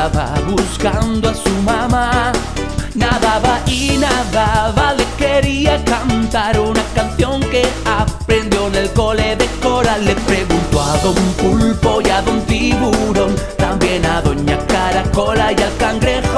andaba buscando a su mamá. Nadaba y nadaba, le quería cantar una canción que aprendió en el cole de Cora. Le preguntó a don Pulpo y a don Tiburón, también a doña Caracola y al cangrejo.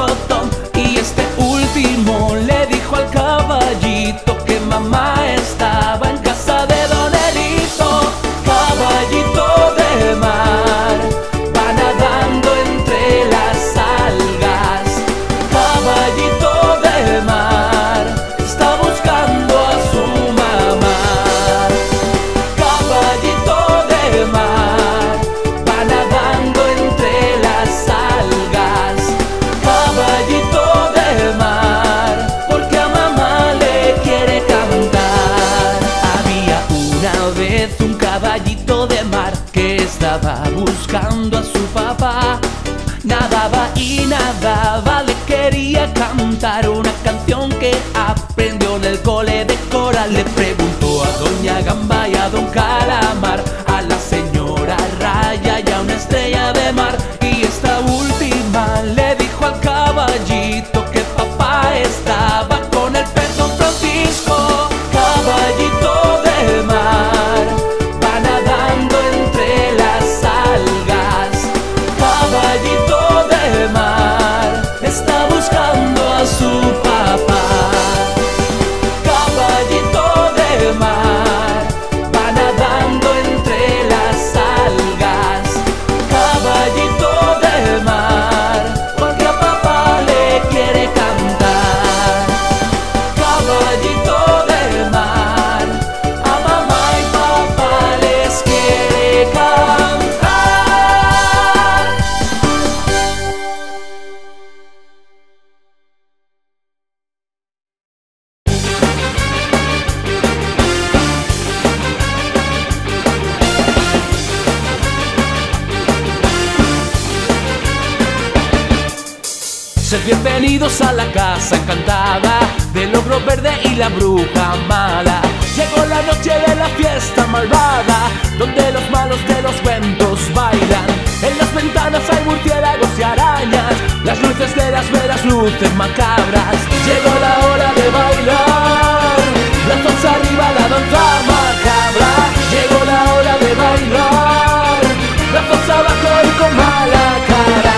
nada luces macabras. Llegó la hora de bailar, La brazos arriba la danza macabra. Llegó la hora de bailar, brazos abajo y con mala cara.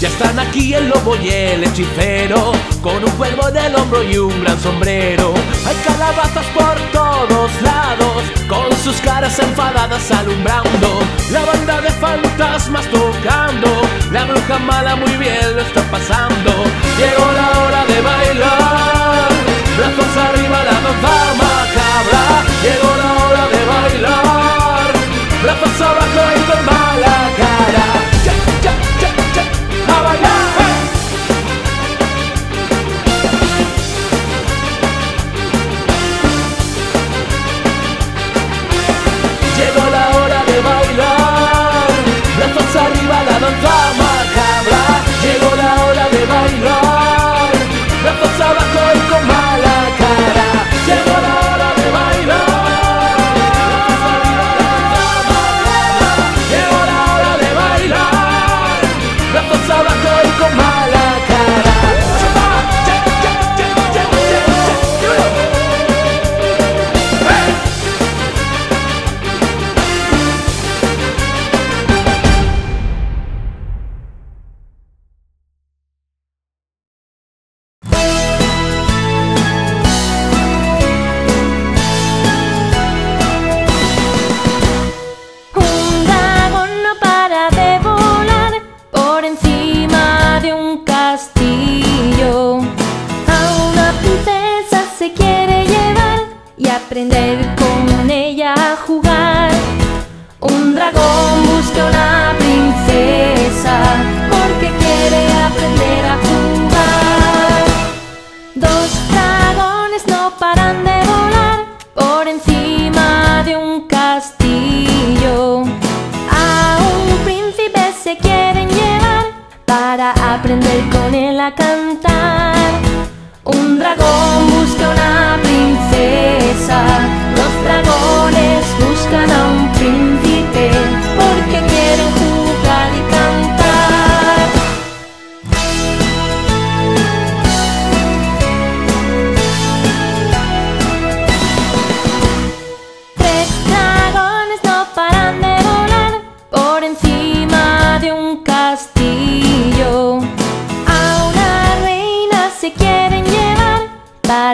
Ya están aquí el lobo y el hechicero con un cuervo del hombro y un gran sombrero. Hay calabazas por todos lados, con sus caras enfadadas alumbrando. La banda de fantasmas tocando, la bruja mala muy bien lo está pasando. Llegó la hora de bailar, brazos arriba la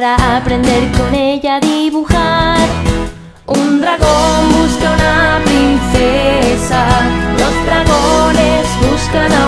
para aprender con ella a dibujar. Un dragón busca una princesa, los dragones buscan a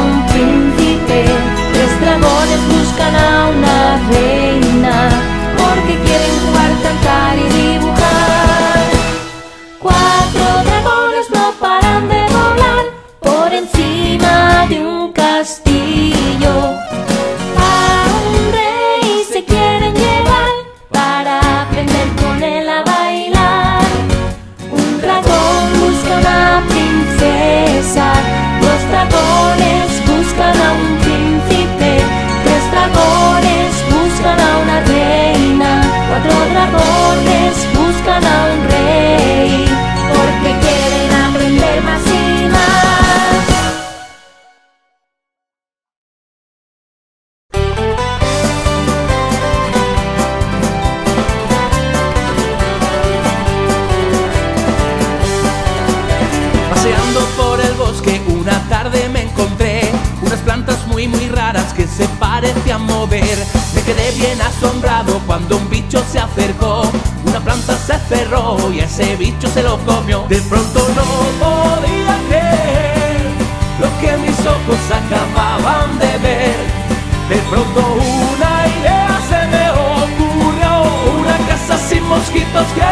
equipos que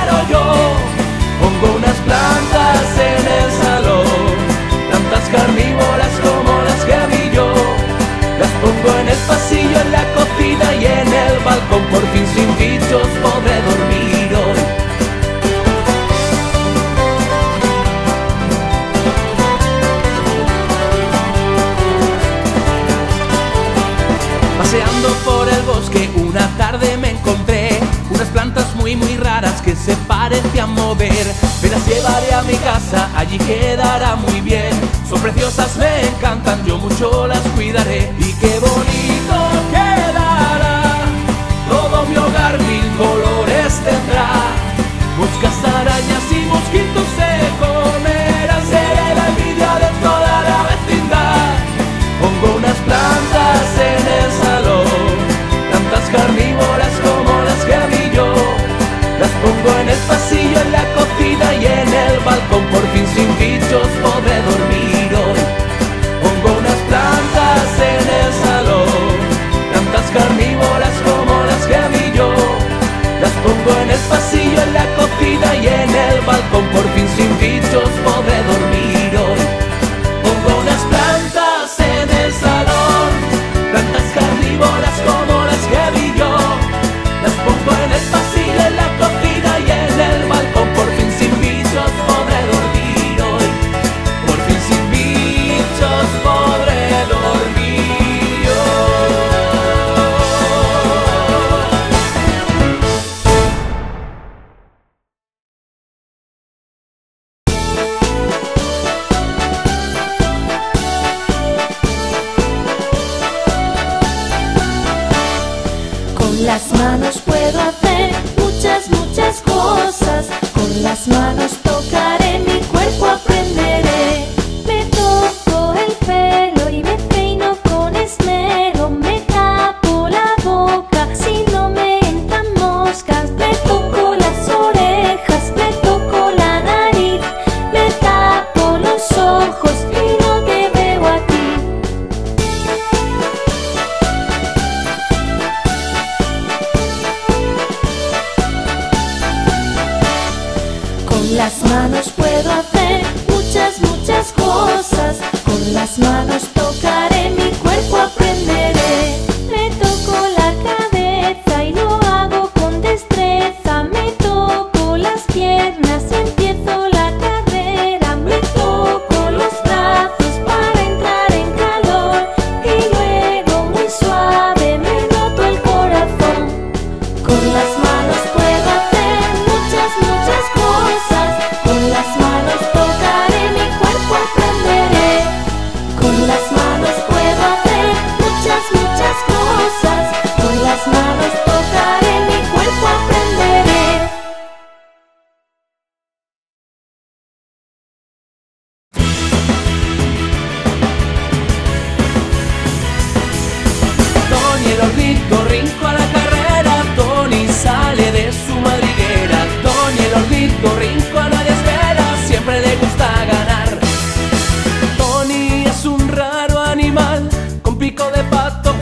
las manos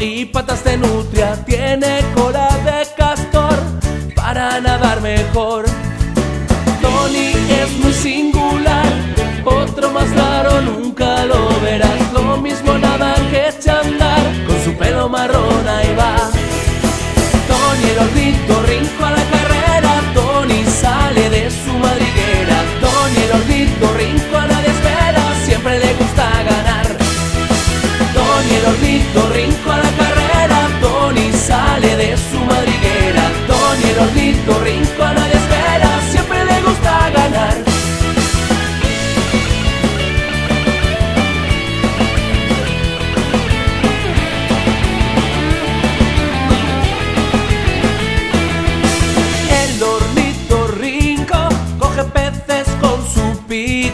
y patas de nutria, tiene cola de castor para nadar mejor.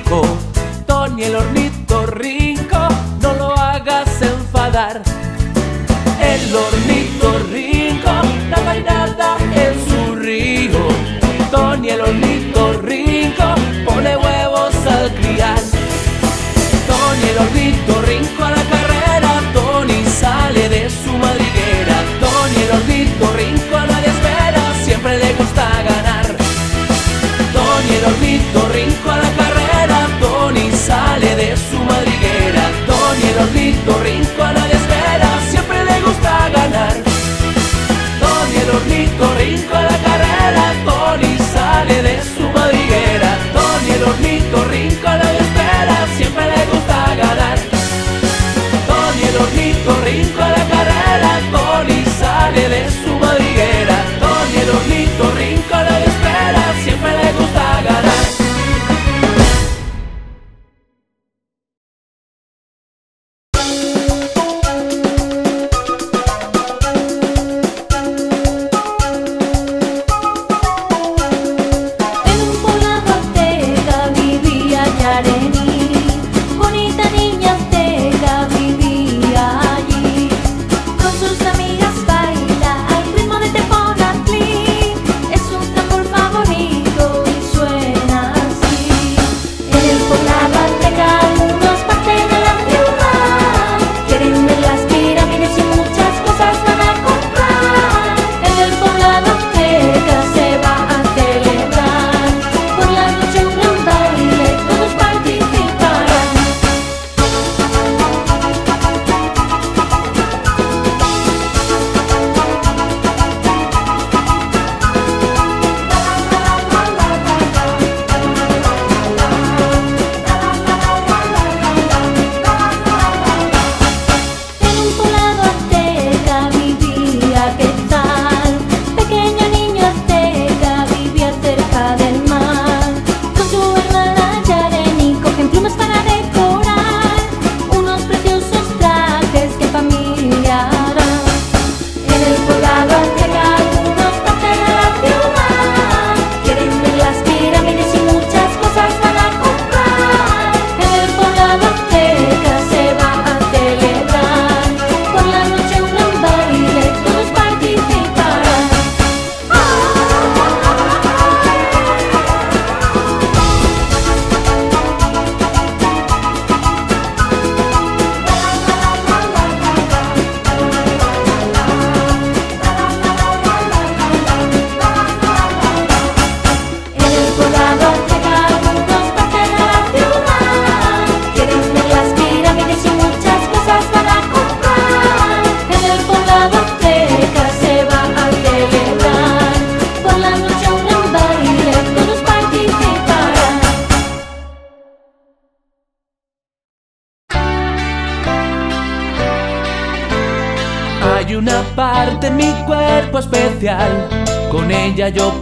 Mexico.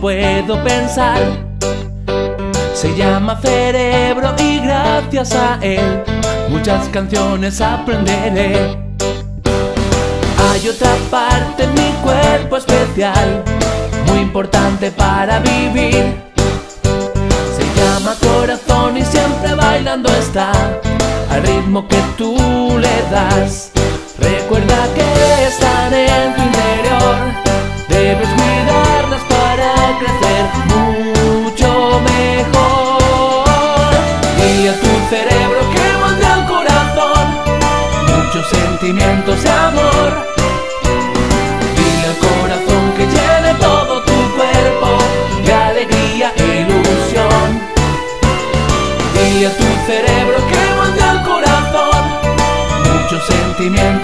puedo pensar. Se llama cerebro y gracias a él muchas canciones aprenderé. Hay otra parte en mi cuerpo especial, muy importante para vivir. Se llama corazón y siempre bailando está, al ritmo que tú le das. Recuerda que estaré en tu interior, debes mirar crecer mucho mejor. Guía tu cerebro que manda al corazón, muchos sentimientos de amor. Guía al corazón que llene todo tu cuerpo de alegría e ilusión. Guía tu cerebro que manda al corazón, muchos sentimientos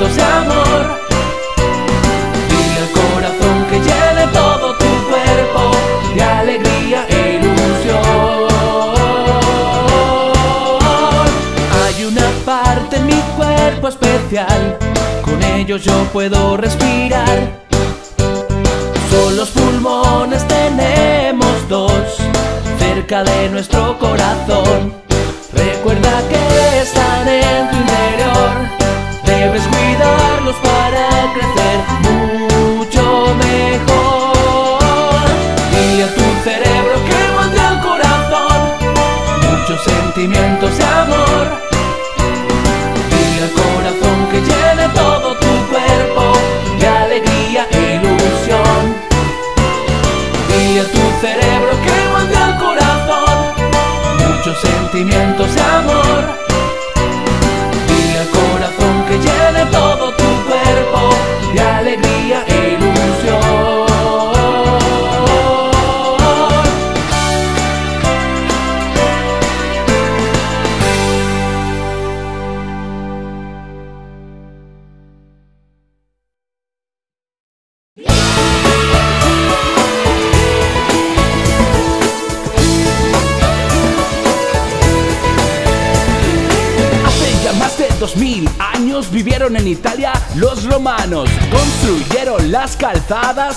especial, con ellos yo puedo respirar. Son los pulmones tenemos dos cerca de nuestro corazón. Recuerda que están en tu interior. Debes cuidarlos para crecer mucho mejor. Muchos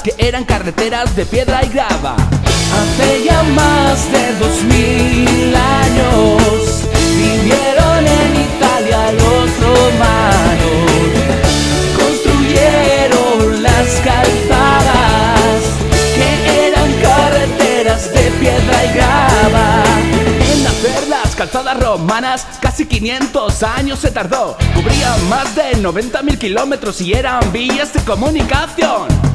que eran carreteras de piedra y grava. Hace ya más de dos mil años vivieron en Italia los romanos. Construyeron las calzadas que eran carreteras de piedra y grava. En hacer las calzadas romanas casi 500 años se tardó. Cubrían más de 90.000 kilómetros y eran vías de comunicación.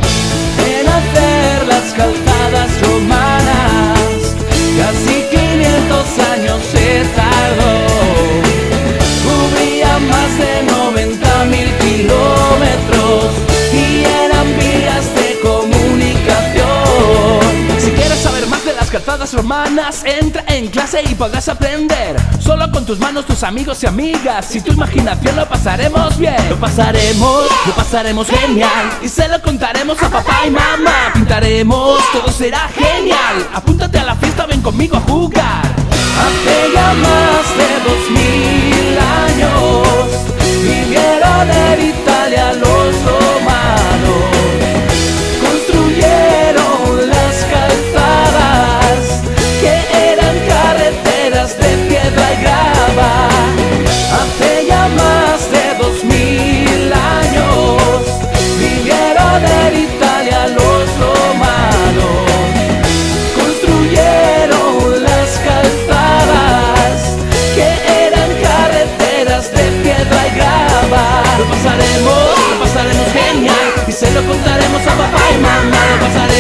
En hacer las calzadas romanas. Casi 500 años se tardó. Cubría más de 90 mil kilómetros las calzadas romanas, entra en clase y podrás aprender. Solo con tus manos, tus amigos y amigas. Y tu imaginación lo pasaremos bien. Lo pasaremos, lo pasaremos genial. Y se lo contaremos a papá y mamá. Pintaremos, todo será genial. Apúntate a la fiesta, ven conmigo a jugar. Hace ya más de dos mil años vivieron en Italia los romanos.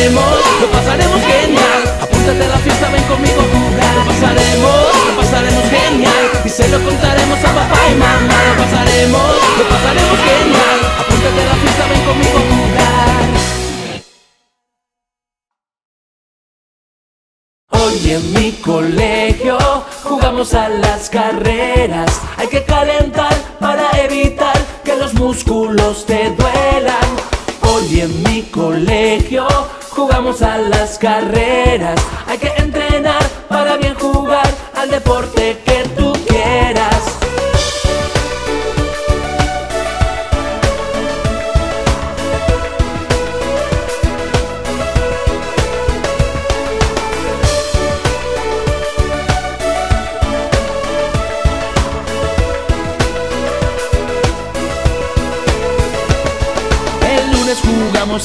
Lo pasaremos genial. Apúntate a la fiesta, ven conmigo a jugar. Lo pasaremos, lo pasaremos genial y se lo contaremos a papá y mamá. Lo pasaremos, lo pasaremos genial. Apúntate a la fiesta, ven conmigo a jugar. Hoy en mi colegio jugamos a las carreras. Hay que calentar para evitar que los músculos te duelan. Hoy en mi colegio jugamos a las carreras. Hay que entrenar para bien jugar al deporte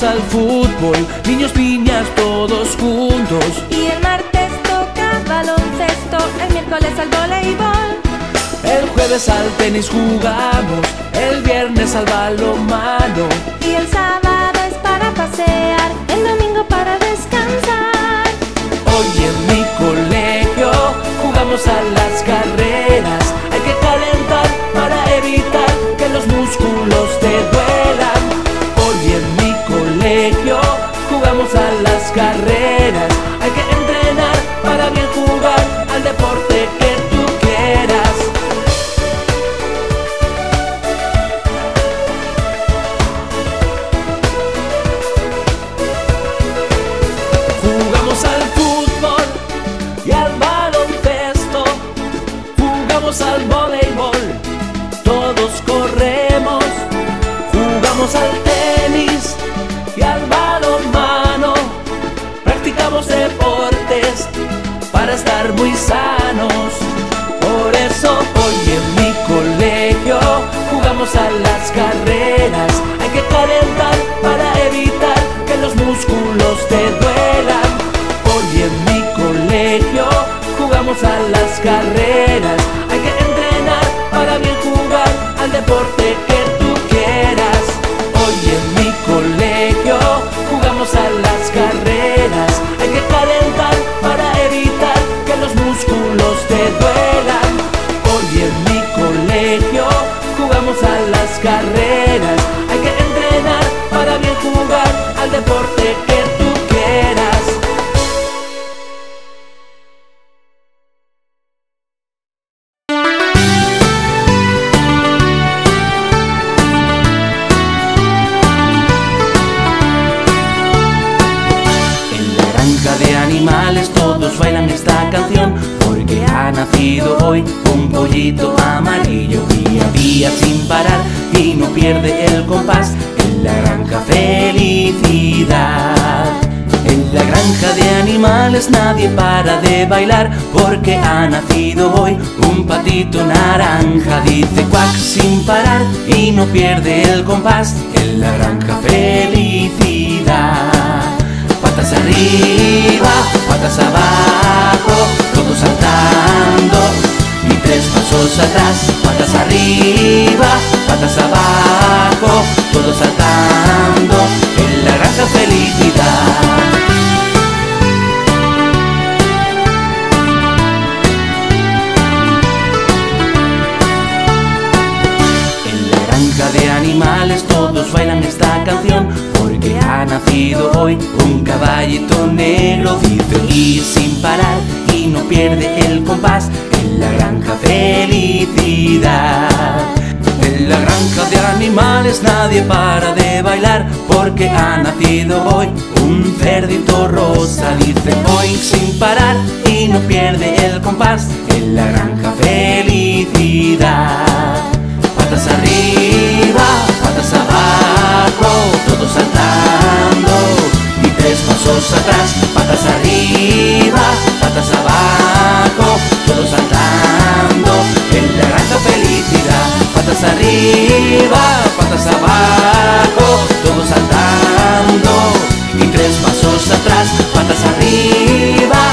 al fútbol, niños, niñas, todos juntos. Y el martes toca baloncesto, el miércoles al voleibol. El jueves al tenis jugamos, el viernes al balonmano. Y el sábado es para pasear, el domingo para descansar. Hoy en mi colegio jugamos a las carreras. Compás En la granja felicidad. En la granja de animales nadie para de bailar Porque ha nacido hoy un patito naranja. Dice cuac sin parar y no pierde el compás En la granja felicidad. Patas arriba, patas abajo, todos saltando y tres pasos atrás. Patas arriba, patas abajo, todos saltando en la granja felicidad. En la granja de animales todos bailan esta canción porque ha nacido hoy un caballito negro dice ir sin parar y no pierde el compás animales nadie para de bailar porque ha nacido hoy un cerdito rosa dice hoy sin parar y no pierde el compás en la granja felicidad. Patas arriba, patas abajo, todos saltando y tres pasos atrás. Patas arriba, patas abajo. patas arriba, patas abajo, todos saltando y tres pasos atrás, patas arriba.